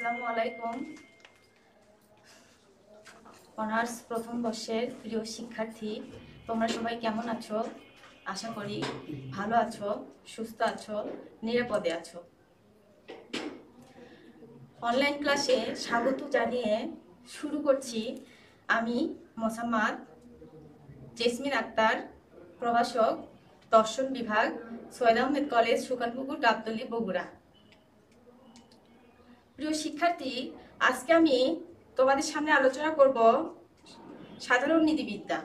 আসসালামু আলাইকুম। অনার্স প্রথম বর্ষের প্রিয় শিক্ষার্থী, তোমরা সবাই কেমন আছো? আশা করি ভালো আছো, সুস্থ আছো, নিরাপদে আছো। অনলাইন ক্লাসে স্বাগত জানিয়ে শুরু করছি আমি মোসাম্মদ জেসমিন আক্তার, প্রভাষক দর্শন বিভাগ, সৈয়দ আহমেদ কলেজ সুকানপুকুর গাবতলি, বগুড়া। প্রিয় শিক্ষার্থী, আজকে আমি তোমাদের সামনে আলোচনা করব সাধারণ নীতিবিদ্যা।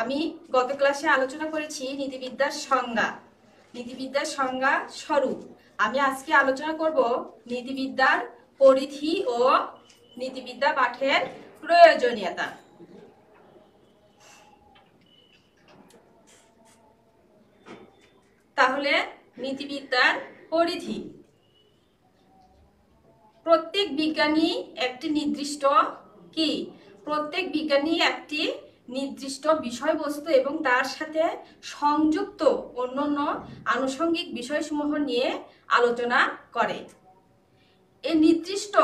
আমি গত ক্লাসে আলোচনা করেছি নীতিবিদ্যার সংজ্ঞা। নীতিবিদ্যার সংজ্ঞা স্বরূপ। আমি আজকে আলোচনা করব নীতিবিদ্যার পরিধি ও নীতিবিদ্যা পাঠের প্রয়োজনীয়তা। তাহলে নীতিবিদ্যার পরিধি। প্রত্যেক বিজ্ঞানী একটি নির্দিষ্ট কি? প্রত্যেক বিজ্ঞানী একটি নির্দিষ্ট বিষয়বস্তু এবং তার সাথে সংযুক্ত অন্যান্য আনুষঙ্গিক বিষয়সমূহ নিয়ে আলোচনা করে। এই নির্দিষ্ট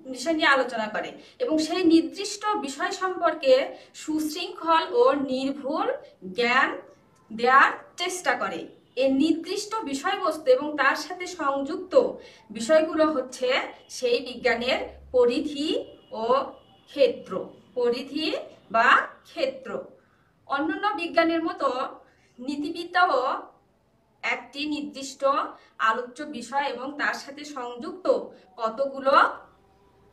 বিষয় নিয়ে আলোচনা করে এবং সেই নির্দিষ্ট বিষয় সম্পর্কে সুশৃঙ্খল ও নির্ভুল জ্ঞান দেওয়ার চেষ্টা করে। এর নির্দিষ্ট বিষয়বস্তু এবং তার সাথে সংযুক্ত বিষয়গুলো হচ্ছে সেই বিজ্ঞানের পরিধি ও ক্ষেত্র, পরিধি বা ক্ষেত্র। অন্যান্য বিজ্ঞানের মতো নীতিবিদ্যাও একটি নির্দিষ্ট আলোচ্য বিষয় এবং তার সাথে সংযুক্ত কতগুলো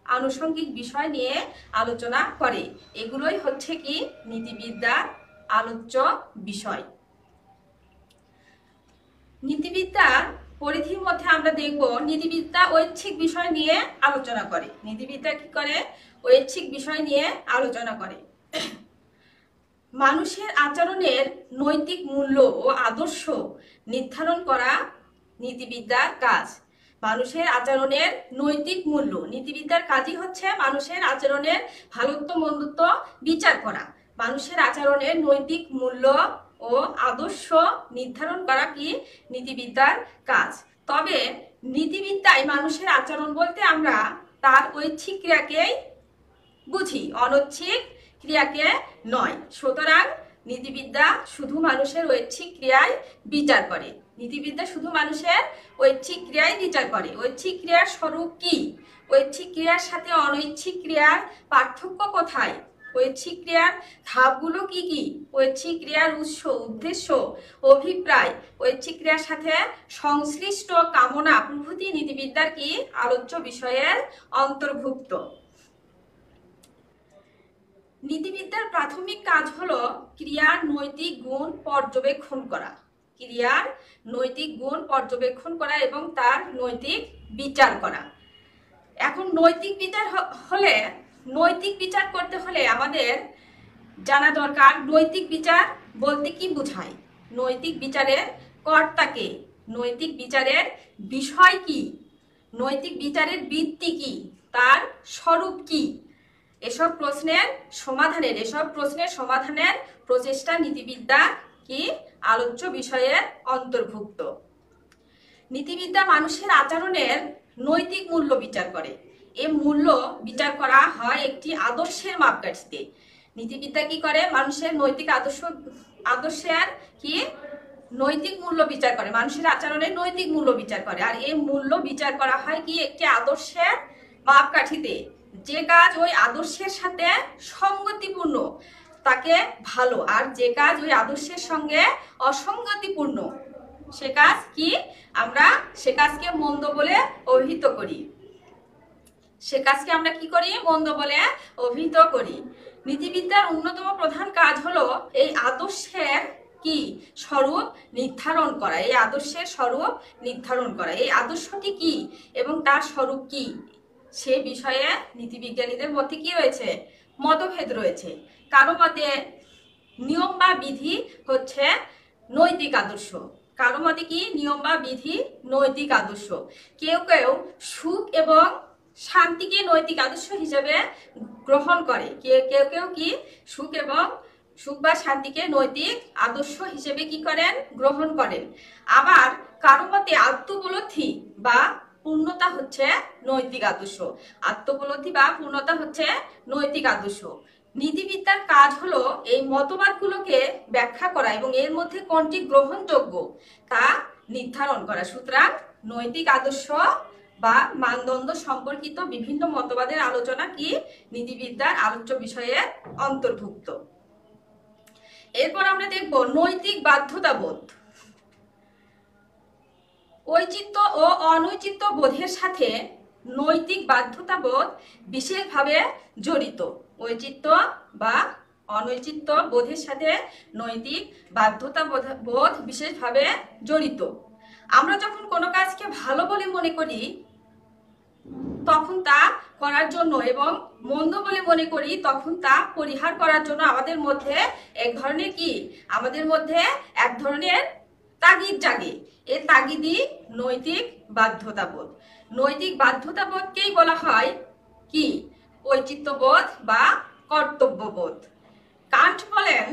আনুষঙ্গিক বিষয় নিয়ে আলোচনা করে। এগুলোই হচ্ছে কি নীতিবিদ্যার আলোচ্য বিষয়। নীতিবিদ্যার পরিধির মধ্যে আমরা দেখব নীতিবিদ্যা ঐচ্ছিক বিষয় নিয়ে আলোচনা করে। নীতিবিদ্যা কি করে? ঐচ্ছিক বিষয় নিয়ে আলোচনা করে। মানুষের আচরণের নৈতিক মূল্য ও আদর্শ নির্ধারণ করা নীতিবিদ্যার কাজ। মানুষের আচরণের নৈতিক মূল্য। নীতিবিদ্যার কাজই হচ্ছে মানুষের আচরণের ভালোত্ব, মন্দত্ব বিচার করা। মানুষের আচরণের নৈতিক মূল্য ও আদর্শ নির্ধারণ করা কি নীতিবিদ্যার কাজ? তবে নীতিবিদ্যায় মানুষের আচরণ বলতে আমরা তার ঐচ্ছিক ক্রিয়াকেই বুঝি, অনৈচ্ছিক ক্রিয়াকে নয়। সুতরাং নীতিবিদ্যা শুধু মানুষের ঐচ্ছিক ক্রিয়ায় বিচার করে। নীতিবিদ্যা শুধু মানুষের ঐচ্ছিক ক্রিয়ায় বিচার করে। ঐচ্ছিক ক্রিয়ার স্বরূপ কি? ঐচ্ছিক ক্রিয়ার সাথে অনৈচ্ছিক ক্রিয়ার পার্থক্য কোথায়? ঐচ্ছিক ক্রিয়ার ধাপগুলো কি কি? ঐচ্ছিক ক্রিয়ার উৎস, উদ্দেশ্য, অভিপ্রায় ঐচ্ছিক ক্রিয়ার সাথে সংশ্লিষ্ট কামনা প্রভৃতি নীতিবিদ্যার কি আলোচ্য বিষয়ের অন্তর্ভুক্ত? নীতিবিদ্যার প্রাথমিক কাজ হলো ক্রিয়ার নৈতিক গুণ পর্যবেক্ষণ করা। ক্রিয়ার নৈতিক গুণ পর্যবেক্ষণ করা এবং তার নৈতিক বিচার করা। এখন নৈতিক বিচার হলে নৈতিক বিচার করতে হলে আমাদের জানা দরকার নৈতিক বিচার বলতে কি বোঝায়? নৈতিক বিচারের কর্তাকে নৈতিক বিচারের বিষয় কি? নৈতিক বিচারের বৃত্তি কি? তার স্বরূপ কি? এসব প্রশ্নের সমাধানের, এসব প্রশ্নের সমাধানের প্রচেষ্টা নীতিবিদ্যা কি? আলোচ্য বিষয়ের অন্তর্ভুক্ত। নীতিবিদ্যা মানুষের আচরণের নৈতিক মূল্য বিচার করে। এ মূল্য বিচার করা হয় একটি আদর্শের মাপকাঠিতে। নীতিবিদ্যা কি করে? মানুষের নৈতিক আদর্শ, আদর্শের কি? নৈতিক মূল্য বিচার করে। মানুষের আচরণের নৈতিক মূল্য বিচার করে। আর এই মূল্য বিচার করা হয় কি? একটি আদর্শের মাপকাঠিতে। যে কাজ ওই আদর্শের সাথে সঙ্গতিপূর্ণ, তাকে ভালো। আর যে কাজ ওই আদর্শের সঙ্গে অসঙ্গতিপূর্ণ, সে কাজ কি? আমরা সে কাজকে মন্দ বলে অভিহিত করি। সে কাজকে আমরা কি করি? মন্দ বলে অভিহিত করি। নীতিবিদ্যার অন্যতম প্রধান কাজ হলো এই আদর্শের কি? স্বরূপ নির্ধারণ করা। এই আদর্শের স্বরূপ নির্ধারণ করা। এই আদর্শটি কি? এবং তার স্বরূপ কি? সে বিষয়ে নীতিবিজ্ঞানীদের মধ্যে কি রয়েছে? মতভেদ রয়েছে। কারও মতে নিয়ম বা বিধি হচ্ছে নৈতিক আদর্শ। কারও মতে কি? নিয়ম বা বিধি নৈতিক আদর্শ। কেউ কেউ সুখ এবং শান্তিকে নৈতিক আদর্শ হিসেবে গ্রহণ করে। কেউ কেউ কি সুখ এবং সুখ বা শান্তিকে নৈতিক আদর্শ হিসেবে কি করেন? গ্রহণ করেন। আবার কারও মতে আত্মোপলব্ধি বা পূর্ণতা হচ্ছে নৈতিক আদর্শ। আত্মোপলব্ধি বা পূর্ণতা হচ্ছে নৈতিক আদর্শ। নীতিবিদ্যার কাজ হলো এই মতবাদগুলোকে ব্যাখ্যা করা এবং এর মধ্যে কোনটি গ্রহণযোগ্য তা নির্ধারণ করা। সুতরাং নৈতিক আদর্শ বা মানদণ্ড সম্পর্কিত বিভিন্ন মতবাদের আলোচনা কি নীতিবিদ্যার আলোচ্য বিষয়ে অন্তর্ভুক্ত। এরপর আমরা দেখব নৈতিক বাধ্যতাবোধ। ঐচিত্য ও অনৈচিত্য বোধের সাথে নৈতিক বাধ্যতাবোধ বিশেষভাবে জড়িত। ঐচিত্য বা অনৈচিত্য বোধের সাথে নৈতিক বাধ্যতা বোধ বিশেষভাবে জড়িত। আমরা যখন কোনো কাজকে ভালো বলে মনে করি তখন তা করার জন্য এবং মন্দ বলে মনে করি, তখন তা পরিহার করার জন্য আমাদের মধ্যে এক ধরনের কি? আমাদের মধ্যে এক ধরনের তাগিদ জাগে। এ তাগিদই নৈতিক বাধ্যতাবোধ। নৈতিক বাধ্যতাবোধকেই বলা হয় কি? ঐচিত্যবোধ বা কর্তব্যবোধ। কান্ট বলেন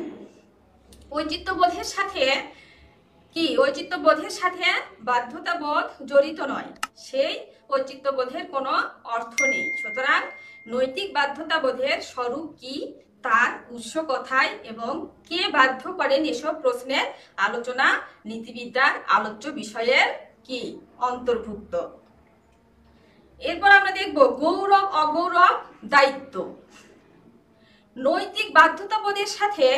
ঐচিত্যবোধের সাথে কি? ঐচিত্যবোধের সাথে বাধ্যতাবোধ জড়িত নয়। সেই ঔচিত্যবোধের কোনো অর্থ নেই। সুতরাং নৈতিক বাধ্যতাবোধের স্বরূপ কি, তার উৎস কথায় এবং কে বাধ্য করেন এসব প্রশ্নের আলোচনা নীতিবিদ্যার আলোচ্য বিষয়ের কি অন্তর্ভুক্ত? এরপর আমরা দেখব গৌরব অগৌরব দায়িত্ব। নৈতিক বাধ্যতাবোধের সাথে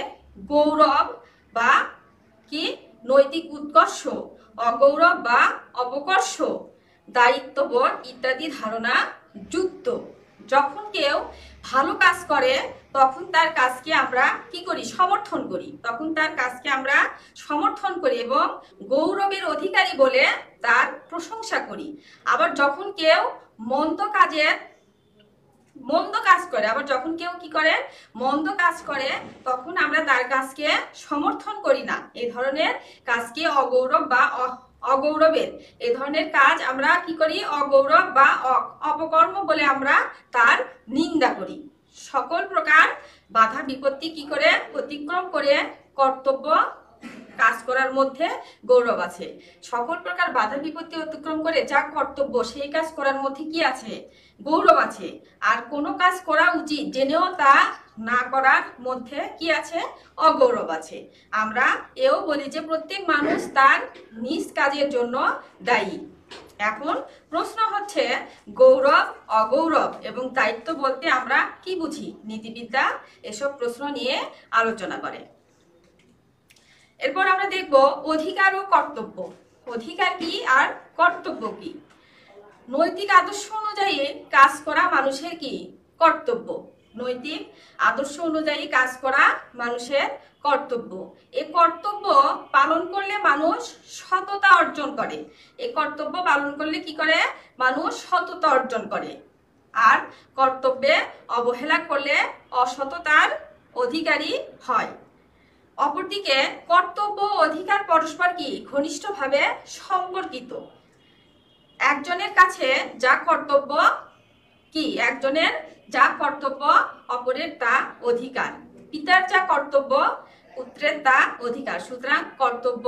গৌরব বা কি নৈতিক উৎকর্ষ, অগৌরব বা অপকর্ষ দায়িত্ববোধ ইত্যাদি ধারণা যুক্ত। যখন কেউ ভালো কাজ করে, তখন তার কাজকে আমরা কি করি? সমর্থন করি। তখন তার কাজকে আমরা সমর্থন করি এবং গৌরবের অধিকারী বলে তার প্রশংসা করি। আবার যখন কেউ মন্দ কাজের, মন্দ কাজ করে, আবার যখন কেউ কি করে? মন্দ কাজ করে, তখন আমরা তার কাজকে সমর্থন করি না। এই ধরনের কাজকে অগৌরব বা অগৌরবের। এ ধরনের কাজ আমরা কি করি? অগৌরব বা অপকর্ম বলে আমরা তার নিন্দা করি। সকল প্রকার বাধা বিপত্তি কি করে? অতিক্রম করে কর্তব্য কাজ করার মধ্যে গৌরব আছে। সকল প্রকার বাধা বিপত্তি অতিক্রম করে যা কর্তব্য, সেই কাজ করার মধ্যে কি আছে? গৌরব আছে। আর কোনো কাজ করা উচিত জেনেও তা না করার মধ্যে কি আছে? অগৌরব আছে। আমরা এও বলি যে প্রত্যেক মানুষ তার নিজ কাজের জন্য দায়ী। এখন প্রশ্ন হচ্ছে, গৌরব, অগৌরব এবং দায়িত্ব বলতে আমরা কি বুঝি? নীতিবিদ্যা এসব প্রশ্ন নিয়ে আলোচনা করে। এরপর আমরা দেখব অধিকার ও কর্তব্য। অধিকার কি আর কর্তব্য কি? নৈতিক আদর্শ অনুযায়ী কাজ করা মানুষের কি কর্তব্য? নৈতিক আদর্শ অনুযায়ী কাজ করা মানুষের কর্তব্য। এ কর্তব্য পালন করলে মানুষ সততা অর্জন করে। এ কর্তব্য পালন করলে কি করে? মানুষ সততা অর্জন করে। আর কর্তব্যে অবহেলা করলে অসততার অধিকারী হয়। অপরদিকে কর্তব্য অধিকার পরস্পর কি ঘনিষ্ঠভাবে সম্পর্কিত? একজনের কাছে যা কর্তব্য কি? একজনের যা কর্তব্য, অপরের তা অধিকার। পিতার যা কর্তব্য, পুত্রের তা অধিকার। সুতরাং কর্তব্য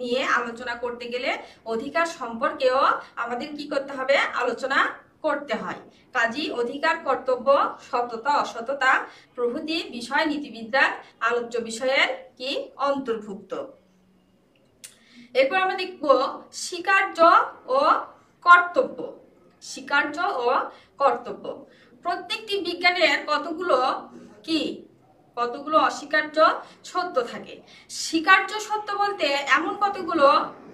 নিয়ে আলোচনা করতে গেলে অধিকার সম্পর্কেও আমাদের কি করতে হবে? আলোচনা করতে হয়। কাজী, অধিকার, কর্তব্য, সততা, অসততা প্রভৃতি বিষয়, নীতিবিদ্যার আলোচ্য বিষয়ের কি অন্তর্ভুক্ত? এরপর আমরা দেখব স্বীকার্য ও কর্তব্য, স্বীকার্য ও কর্তব্য। প্রত্যেকটি বিজ্ঞানের কতগুলো কি? কতগুলো অস্বীকার্য সত্য থাকে। স্বীকার্য সত্য বলতে এমন কতগুলো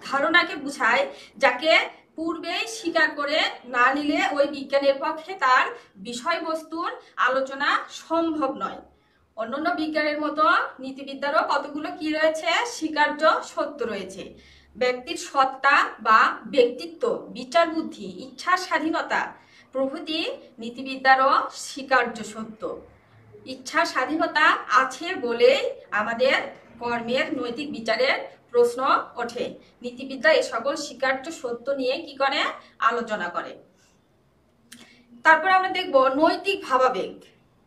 ধারণাকে বুঝায় যাকে পূর্বেই স্বীকার করে না নিলে ওই বিজ্ঞানের পক্ষে তার বিষয়বস্তুর আলোচনা সম্ভব নয়। অন্যান্য বিজ্ঞানের মতো নীতিবিদ্যারও কতগুলো কি রয়েছে? স্বীকার্য সত্য রয়েছে। ব্যক্তির সত্তা বা ব্যক্তিত্ব, বিচার বুদ্ধি ইচ্ছার স্বাধীনতা প্রভৃতি নীতিবিদ্যারও স্বীকার্য সত্য। ইচ্ছা স্বাধীনতা আছে বলেই আমাদের কর্মের নৈতিক বিচারের প্রশ্ন ওঠে। নীতিবিদ্যা এ সকল স্বীকার্য সত্য নিয়ে কি করে? আলোচনা করে। তারপর আমরা দেখব নৈতিক ভাবাবেগ।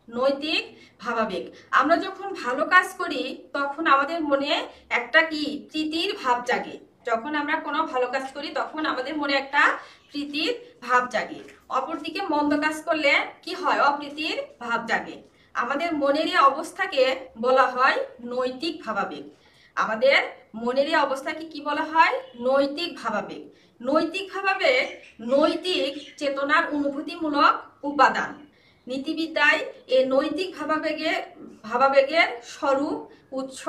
নৈতিক ভাবাবেগ। আমরা যখন ভালো কাজ করি, তখন আমাদের মনে একটা কি? প্রীতির ভাব জাগে। যখন আমরা কোনো ভালো কাজ করি, তখন আমাদের মনে একটা প্রীতির ভাব জাগে। অপরদিকে মন্দ কাজ করলে কি হয়? অপ্রীতির ভাব জাগে। আমাদের মনের এই অবস্থাকে বলা হয় নৈতিক ভাবাবেগ। আমাদের মনের এই অবস্থাকে কি বলা হয়? নৈতিক ভাবাবেগ। নৈতিক ভাবাবেগ নৈতিক চেতনার অনুভূতিমূলক উপাদান। নীতিবিদ্যায় এই নৈতিক ভাবাবেগের ভাবাবেগের স্বরূপ উৎস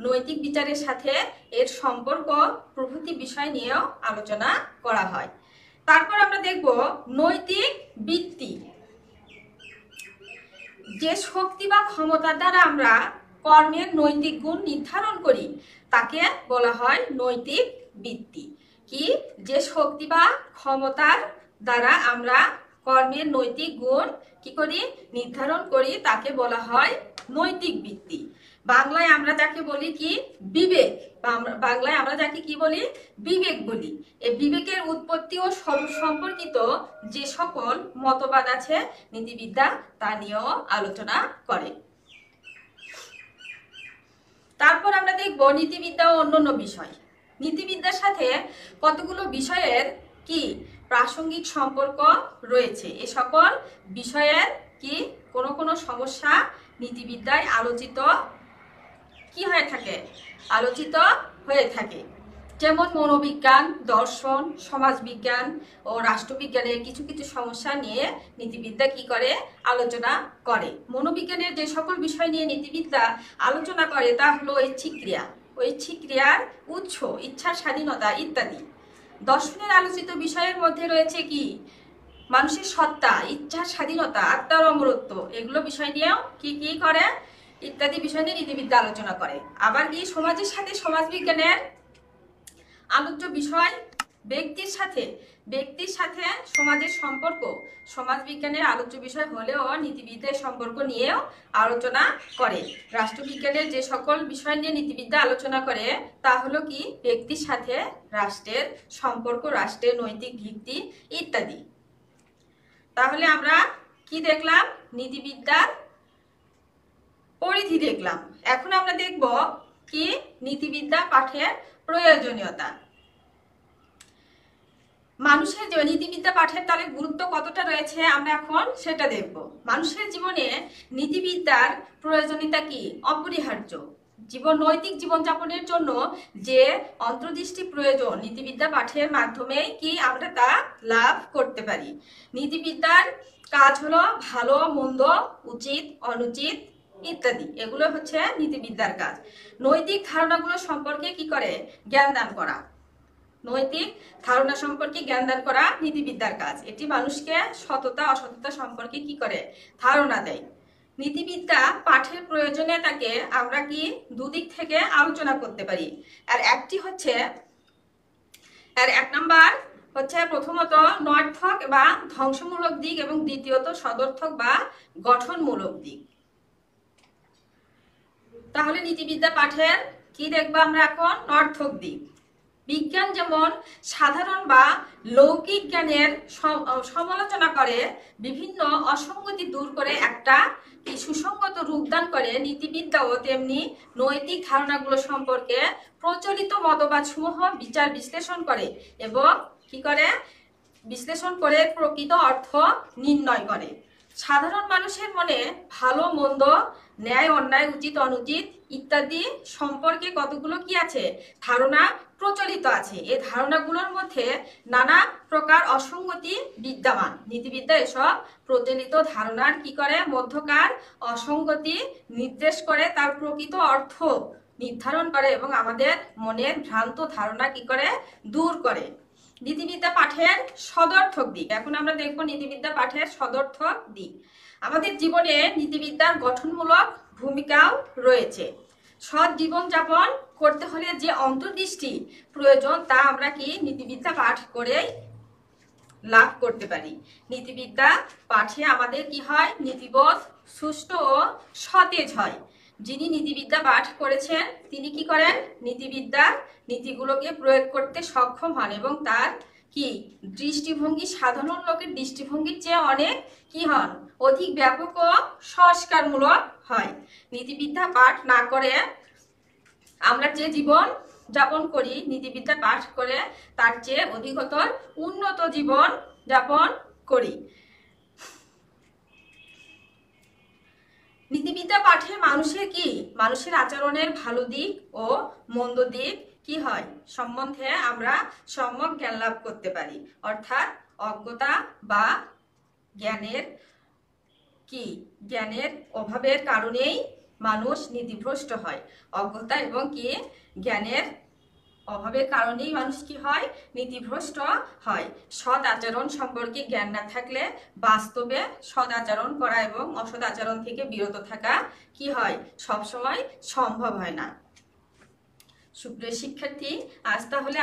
নৈতিক বিচারের সাথে এর সম্পর্ক প্রভৃতি বিষয় নিয়েও আলোচনা করা হয়। তারপর আমরা দেখব নৈতিক বৃত্তি। যে শক্তি বা ক্ষমতার দ্বারা আমরা কর্মের নৈতিক গুণ নির্ধারণ করি, তাকে বলা হয় নৈতিক বৃত্তি। কি? যে শক্তি বা ক্ষমতার দ্বারা আমরা কর্মের নৈতিক গুণ কি করি? নির্ধারণ করি, তাকে বলা হয় নৈতিক বৃত্তি। বাংলায় আমরা যাকে বলি কি? বিবেক। বাংলায় আমরা যাকে কি বলি? বিবেক বলি। এই বিবেকের উৎপত্তি ও সম্পর্কিত যে সকল মতবাদ আছে, নীতিবিদ্যা, তা নিয়েও আলোচনা করে। তারপর আমরা দেখব নীতিবিদ্যা ও অন্যান্য বিষয়। নীতিবিদ্যার সাথে কতগুলো বিষয়ের কি প্রাসঙ্গিক সম্পর্ক রয়েছে। এ সকল বিষয়ের কি কোনো কোনো সমস্যা নীতিবিদ্যায় আলোচিত কি হয়ে থাকে? আলোচিত হয়ে থাকে। যেমন মনোবিজ্ঞান, দর্শন, সমাজবিজ্ঞান ও রাষ্ট্রবিজ্ঞানের কিছু কিছু সমস্যা নিয়ে নীতিবিদ্যা কি করে? আলোচনা করে। মনোবিজ্ঞানের যে সকল বিষয় নিয়ে নীতিবিদ্যা আলোচনা করে তা হলো ঐচ্ছিক ক্রিয়া। ঐচ্ছিক ক্রিয়ার উৎস, ইচ্ছার স্বাধীনতা ইত্যাদি। দর্শনের আলোচিত বিষয়ের মধ্যে রয়েছে কি? মানুষের সত্তা, ইচ্ছা, স্বাধীনতা, আত্মার অমরত্ব, এগুলো বিষয় নিয়েও কি কি করে? ইত্যাদি বিষয় নিয়ে নীতিবিদ্যা আলোচনা করে। আবার কি সমাজের সাথে সমাজবিজ্ঞানের আলোচ্য বিষয় ব্যক্তির সাথে ব্যক্তির সাথে সমাজের সম্পর্ক, সমাজবিজ্ঞানের আলোচ্য বিষয় হলেও নীতিবিদ্যার সম্পর্ক নিয়েও আলোচনা করে। রাষ্ট্রবিজ্ঞানের যে সকল বিষয় নিয়ে নীতিবিদ্যা আলোচনা করে, তা হলো কি? ব্যক্তির সাথে রাষ্ট্রের সম্পর্ক, রাষ্ট্রের নৈতিক ভিত্তি ইত্যাদি। তাহলে আমরা কি দেখলাম? নীতিবিদ্যার পরিধি দেখলাম। এখন আমরা দেখব কি? নীতিবিদ্যা পাঠের প্রয়োজনীয়তা। মানুষের নীতিবিদ্যা পাঠের তাহলে গুরুত্ব কতটা রয়েছে, আমরা এখন সেটা দেখব। মানুষের জীবনে নীতিবিদ্যার প্রয়োজনীয়তা কি? অপরিহার্য। জীবন, নৈতিক জীবনযাপনের জন্য যে অন্তর্দৃষ্টি প্রয়োজন নীতিবিদ্যা পাঠের মাধ্যমে কি আমরা তা লাভ করতে পারি? নীতিবিদ্যার কাজ হলো ভালো, মন্দ, উচিত, অনুচিত ইত্যাদি। এগুলো হচ্ছে নীতিবিদ্যার কাজ। নৈতিক ধারণাগুলো সম্পর্কে কি করে? জ্ঞান দান করা। নৈতিক ধারণা সম্পর্কে জ্ঞান দান করা নীতিবিদ্যার কাজ। এটি মানুষকে সততা, অসততা সম্পর্কে কি করে? ধারণা দেয়। নীতিবিদ্যা পাঠের প্রয়োজনীয়তাকে আমরা কি দুদিক থেকে আলোচনা করতে পারি? আর একটি হচ্ছে, আর এক নাম্বার হচ্ছে প্রথমত নর্থক বা ধ্বংসমূলক দিক এবং দ্বিতীয়ত সদর্থক বা গঠনমূলক দিক। তাহলে নীতিবিদ্যা পাঠের কি দেখব আমরা এখন? নর্থক দিক। বিজ্ঞান যেমন সাধারণ বা লৌকিক জ্ঞানের সমালোচনা করে, বিভিন্ন অসঙ্গতি দূর করে একটা কি সুসংগত রূপদান করে নীতিবিদ্যাও তেমনি নৈতিক ধারণাগুলো সম্পর্কে প্রচলিত মতবাদ সমূহ বিচার বিশ্লেষণ করে এবং কি করে? বিশ্লেষণ করে প্রকৃত অর্থ নির্ণয় করে। সাধারণ মানুষের মনে ভালো, মন্দ, ন্যায়, অন্যায়, উচিত, অনুচিত ইত্যাদি সম্পর্কে কতগুলো কি আছে? ধারণা প্রচলিত আছে। এই ধারণাগুলোর মধ্যে নানা প্রকার অসঙ্গতি বিদ্যমান। নীতিবিদ্যা এসব প্রচলিত ধারণার কি করে? মধ্যকার অসঙ্গতি নির্দেশ করে, তার প্রকৃত অর্থ নির্ধারণ করে এবং আমাদের মনের ভ্রান্ত ধারণা কি করে? দূর করে। নীতিবিদ্যা পাঠের সদর্থক দিক। এখন আমরা দেখব নীতিবিদ্যা পাঠের সদর্থক দিক। আমাদের জীবনে নীতিবিদ্যার গঠনমূলক ভূমিকাও রয়েছে। সৎ জীবনযাপন করতে হলে যে অন্তর্দৃষ্টি প্রয়োজন তা আমরা কি নীতিবিদ্যা পাঠ করেই লাভ করতে পারি? নীতিবিদ্যা পাঠে আমাদের কি হয়? নীতিবোধ সুষ্ঠু ও সতেজ হয়। যিনি নীতিবিদ্যা পাঠ করেছেন, তিনি কি করেন? নীতিবিদ্যা নীতিগুলোকে প্রয়োগ করতে সক্ষম হন এবং তার কি? দৃষ্টিভঙ্গি সাধারণ লোকের দৃষ্টিভঙ্গির চেয়ে অনেক কি হন অধিক ব্যাপক ও সংস্কারমূলক হয়। নীতিবিদ্যা পাঠ না করে আমরা যে জীবন যাপন করি, নীতিবিদ্যা পাঠ করে তার চেয়ে অধিকতর উন্নত জীবন যাপন করি। নীতিবিদ্যা পাঠে মানুষের কি? মানুষের আচরণের ভালো দিক ও মন্দ দিক কি হয়? সম্বন্ধে আমরা সম্যক জ্ঞান লাভ করতে পারি। অর্থাৎ অজ্ঞতা বা জ্ঞানের কি? জ্ঞানের অভাবের কারণেই মানুষ নীতিভ্রষ্ট হয়। অজ্ঞতা এবং কি? জ্ঞানের অভাবের কারণেই মানুষ কি হয়? নীতিভ্রষ্ট হয়। সৎ আচরণ সম্পর্কে জ্ঞান না থাকলে বাস্তবে সৎ আচরণ করা এবং অসৎ আচরণ থেকে বিরত থাকা কি হয়? সবসময় সম্ভব হয় না। সুপ্রিয় শিক্ষার্থী আজ তাহলে